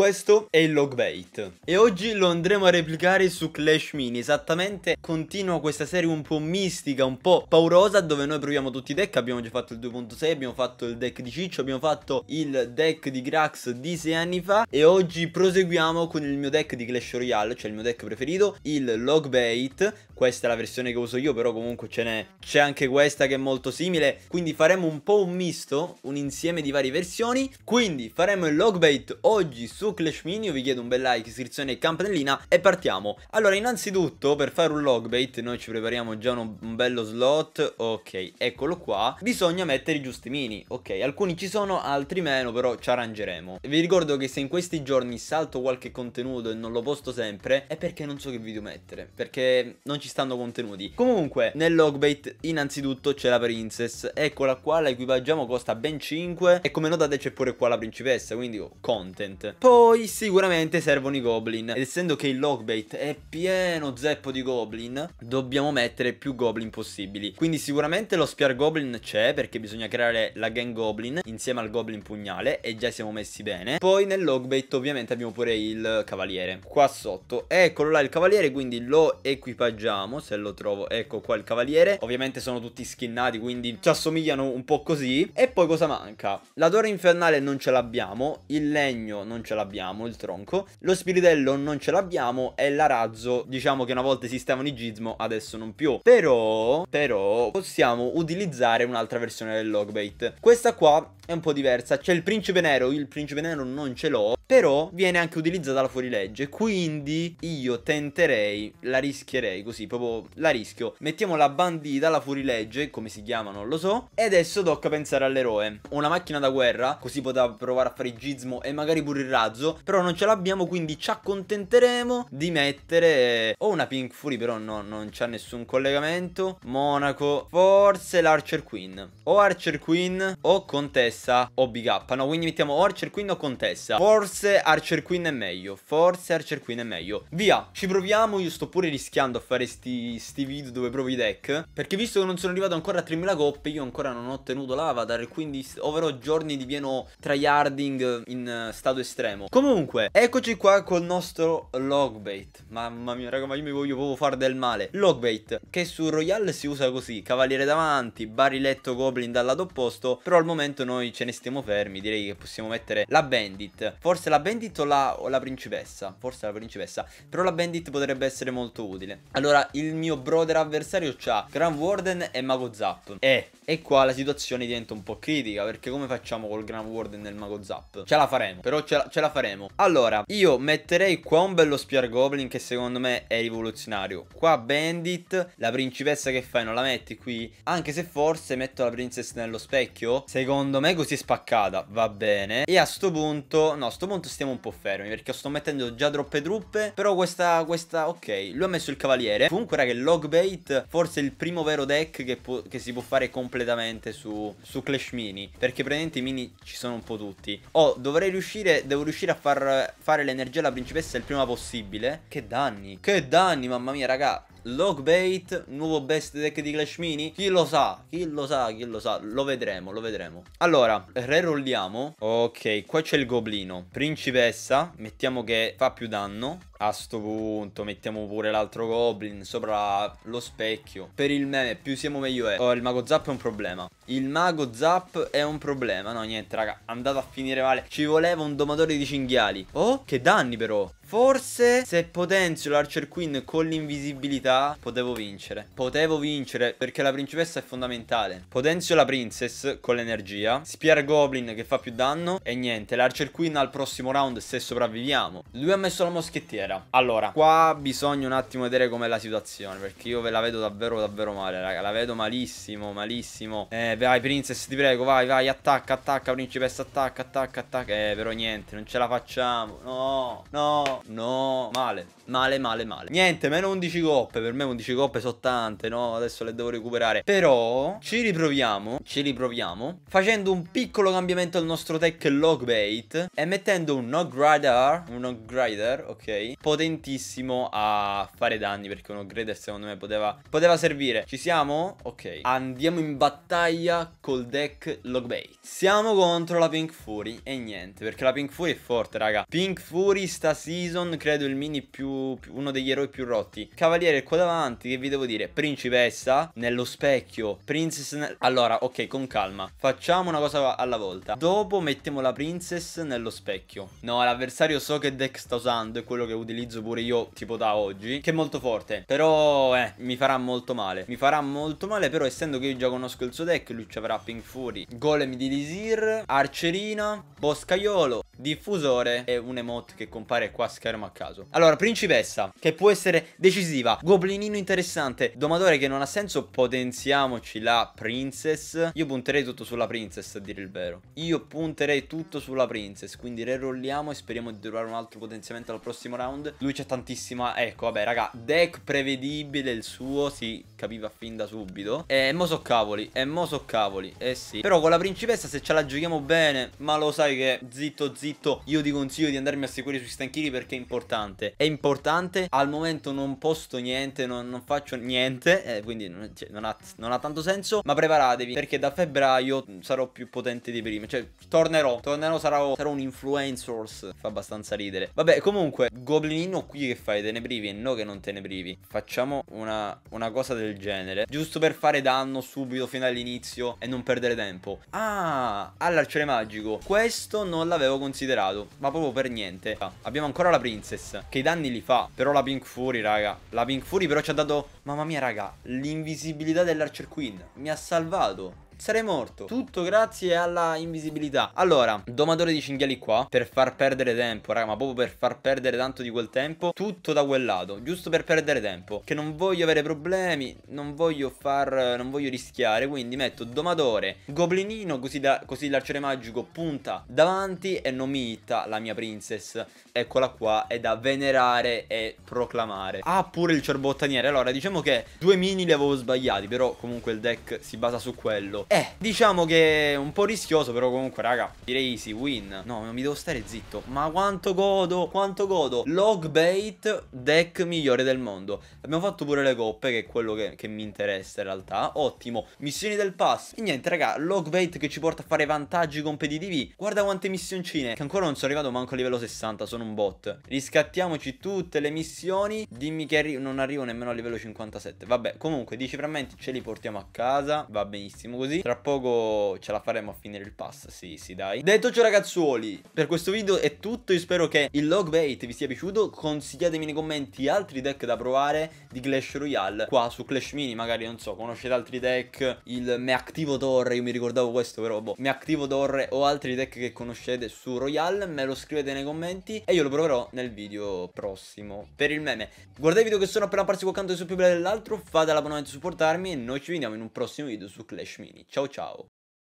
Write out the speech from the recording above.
questo è il log bait. E oggi lo andremo a replicare su Clash Mini, esattamente continua questa serie un po' mistica, un po' paurosa dove noi proviamo tutti i deck, abbiamo già fatto il 2.6, abbiamo fatto il deck di Ciccio, abbiamo fatto il deck di Grax di 6 anni fa e oggi proseguiamo con il mio deck di Clash Royale, cioè il mio deck preferito, il log bait, questa è la versione che uso io però comunque ce n'è, c'è anche questa che è molto simile, quindi faremo un po' un misto, un insieme di varie versioni, quindi faremo il log bait oggi su Clash io vi chiedo un bel like, iscrizione e campanellina e partiamo. Allora innanzitutto per fare un log bait noi ci prepariamo già uno, un bello slot, ok, eccolo qua, bisogna mettere i giusti mini, ok, alcuni ci sono, altri meno, però ci arrangeremo. Vi ricordo che se in questi giorni salto qualche contenuto e non lo posto sempre è perché non so che video mettere, perché non ci stanno contenuti. Comunque nel log bait innanzitutto c'è la princess, eccola qua, la equipaggiamo, costa ben 5 e come notate c'è pure qua la principessa, quindi oh, content. Poi sicuramente servono i goblin, essendo che il log bait è pieno zeppo di goblin, dobbiamo mettere più goblin possibili. Quindi sicuramente lo spear goblin c'è perché bisogna creare la gang goblin insieme al goblin pugnale e già siamo messi bene. Poi nel log bait ovviamente abbiamo pure il cavaliere qua sotto. Eccolo là il cavaliere, quindi lo equipaggiamo se lo trovo. Ecco qua il cavaliere. Ovviamente sono tutti skinnati, quindi ci assomigliano un po' così. E poi cosa manca? La torre infernale non ce l'abbiamo, il legno non ce l'abbiamo, il tronco, lo spiritello non ce l'abbiamo e l'arazzo, diciamo che una volta esistevano i gizmo, adesso non più. Però, però, possiamo utilizzare un'altra versione del logbait. Questa qua è un po' diversa, c'è il principe nero, il principe nero non ce l'ho, però viene anche utilizzata la fuorilegge, quindi io tenterei, la rischierei così, proprio la rischio. Mettiamo la bandita, la fuorilegge, come si chiama non lo so, e adesso tocca pensare all'eroe. Una macchina da guerra, così poteva provare a fare il gizmo e magari pure il razzo, però non ce l'abbiamo, quindi ci accontenteremo di mettere o una Pink Fury, però no, non c'ha nessun collegamento, Monaco, forse l'Archer Queen, o Archer Queen o Contessa o Big Up, no, quindi mettiamo Archer Queen o Contessa, forse Archer Queen è meglio Forse Archer Queen è meglio. Via, ci proviamo Io sto pure rischiando a fare sti, sti video dove provo i deck Perché visto che non sono arrivato ancora a 3000 coppe Io ancora non ho ottenuto l'avatar Quindi avrò giorni di pieno tryharding in uh, stato estremo. Comunque, eccoci qua col nostro logbait. Mamma mia raga, ma io mi voglio proprio fare del male. Logbait, che su Royale si usa così Cavaliere davanti, bariletto goblin dal lato opposto Però al momento noi ce ne stiamo fermi Direi che possiamo mettere la bandit. Forse la Bandit o la, o la principessa Forse la principessa Però la Bandit potrebbe essere molto utile. Allora il mio brother avversario c'ha Grand Warden e Mago Zap. E, e qua la situazione diventa un po' critica Perché come facciamo col Grand Warden e il Mago Zap? Ce la faremo Però ce la, ce la faremo. Allora io metterei qua un bello Spear Goblin Che secondo me è rivoluzionario. Qua Bandit La principessa che fai non la metti qui? Anche se forse metto la princess nello specchio? Secondo me così spaccata Va bene. E a sto punto No a sto punto stiamo un po' fermi perché sto mettendo già troppe truppe Però questa, questa, ok, lui ha messo il cavaliere. Comunque raga il log bait forse è il primo vero deck che, che si può fare completamente su, su Clash Mini Perché praticamente i mini ci sono un po' tutti. Oh, dovrei riuscire, devo riuscire a far fare l'energia alla principessa il prima possibile? Che danni, che danni mamma mia raga Logbait, nuovo best deck di Clash Mini? Chi lo sa? Chi lo sa? Chi lo sa? Lo vedremo, lo vedremo. Allora, rerolliamo. Ok, qua c'è il goblino. Principessa, mettiamo che fa più danno. A sto punto mettiamo pure l'altro goblin sopra lo specchio. Per il meme più siamo meglio è. Oh, il mago zap è un problema. Il mago zap è un problema. No, niente, raga, andato a finire male. Ci voleva un domatore di cinghiali. Oh, che danni però. Forse se potenzio l'Archer Queen con l'invisibilità potevo vincere. Potevo vincere perché la principessa è fondamentale. Potenzio la Princess con l'energia. Spear Goblin che fa più danno. E niente, l'Archer Queen al prossimo round se sopravviviamo. Lui ha messo la moschettiera. Allora, qua bisogna un attimo vedere com'è la situazione. Perché io ve la vedo davvero davvero male, raga. La vedo malissimo, malissimo. Eh, vai Princess, ti prego, vai, vai, attacca, attacca, principessa, attacca, attacca, attacca. Eh, però niente, non ce la facciamo. No, no no, male, male, male, male. Niente, meno 11 coppe, per me 11 coppe sono tante, no? Adesso le devo recuperare. Però ci riproviamo, ci riproviamo, facendo un piccolo cambiamento al nostro tech log bait e mettendo un Nog Rider, un Nog Rider, ok, potentissimo a fare danni perché un Nog Rider secondo me poteva, poteva servire. Ci siamo? Ok, andiamo in battaglia col deck Logbait. Siamo contro la Pink Fury e niente, perché la Pink Fury è forte, raga. Pink Fury sta season, credo il mini più, più uno degli eroi più rotti. Cavaliere qua davanti, che vi devo dire? Principessa, nello specchio, Princess... Ne allora, ok, con calma. Facciamo una cosa alla volta. Dopo mettiamo la Princess nello specchio. No, l'avversario so che deck sta usando, è quello che utilizzo pure io, tipo da oggi, che è molto forte. Però, eh, mi farà molto male. Mi farà molto male, però essendo che io già conosco il suo deck, lui ci avrà Pink Fury, Golem di Disir, Arcerina, Boscaiolo, Diffusore e un emote che compare qua a schermo a caso. Allora, Principessa, che può essere decisiva, Goblinino interessante, Domatore che non ha senso, potenziamoci la Princess. Io punterei tutto sulla Princess, a dire il vero. Io punterei tutto sulla Princess, quindi rerolliamo e speriamo di trovare un altro potenziamento al prossimo round. Lui c'ha tantissima, ecco, vabbè, raga, deck prevedibile il suo, si capiva fin da subito. E mo so cavoli, e mo so cavoli, eh sì. Però con la Principessa se ce la giochiamo bene, ma lo sai che zitto zitto Io ti consiglio di andarmi a seguire sui stanchini perché è importante È importante Al momento non posto niente Non, non faccio niente eh, Quindi non, cioè, non, ha, non, ha, tanto senso Ma preparatevi Perché da febbraio sarò più potente di prima Cioè tornerò Tornerò sarò, sarò un influencer Fa abbastanza ridere Vabbè comunque Goblinino qui che fai? Te ne privi? No che non te ne privi. Facciamo una, una cosa del genere. Giusto per fare danno subito fino all'inizio E non perdere tempo. Ah All'arciere magico. Questo non l'avevo considerato considerato Ma proprio per niente. Ah, Abbiamo ancora la Princess Che i danni li fa. Però la Pink Fury raga. La Pink Fury però ci ha dato Mamma mia raga L'invisibilità dell'Archer Queen. Mi ha salvato sarei morto. Tutto grazie alla invisibilità. Allora, domatore di cinghiali qua, per far perdere tempo, raga, ma proprio per far perdere tanto di quel tempo, tutto da quel lato, giusto per perdere tempo. Che non voglio avere problemi, non voglio far, non voglio rischiare, quindi metto domatore, goblinino, così, da, così l'arciere magico punta davanti e non mi hitta la mia princess. Eccola qua, è da venerare e proclamare. Ah, pure il cerbottaniere. Allora, diciamo che due mini li avevo sbagliati, però comunque il deck si basa su quello. Eh, diciamo che è un po' rischioso, però comunque, raga, direi easy win. No, non mi devo stare zitto. Ma quanto godo, quanto godo. Log bait, deck migliore del mondo. Abbiamo fatto pure le coppe, che è quello che, che mi interessa in realtà. Ottimo. Missioni del pass. E niente, raga, log bait che ci porta a fare vantaggi competitivi. Guarda quante missioncine. Che ancora non sono arrivato manco a livello 60, sono un bot. Riscattiamoci tutte le missioni. Dimmi che arri non arrivo nemmeno a livello 57. Vabbè, comunque, 10 frammenti ce li portiamo a casa. Va benissimo così. Tra poco ce la faremo a finire il pass, sì, sì, dai. Detto ciò ragazzuoli, per questo video è tutto. Io spero che il log bait vi sia piaciuto. Consigliatemi nei commenti altri deck da provare di Clash Royale. Qua su Clash Mini, magari, non so, conoscete altri deck. Il Me Activo Torre, io mi ricordavo questo, però, boh. Me Activo Torre o altri deck che conoscete su Royale. Me lo scrivete nei commenti e io lo proverò nel video prossimo. Per il meme. Guardate i video che sono appena apparsi quel canto su più bello dell'altro. Fate l'abbonamento a supportarmi e noi ci vediamo in un prossimo video su Clash Mini. Tchau, tchau.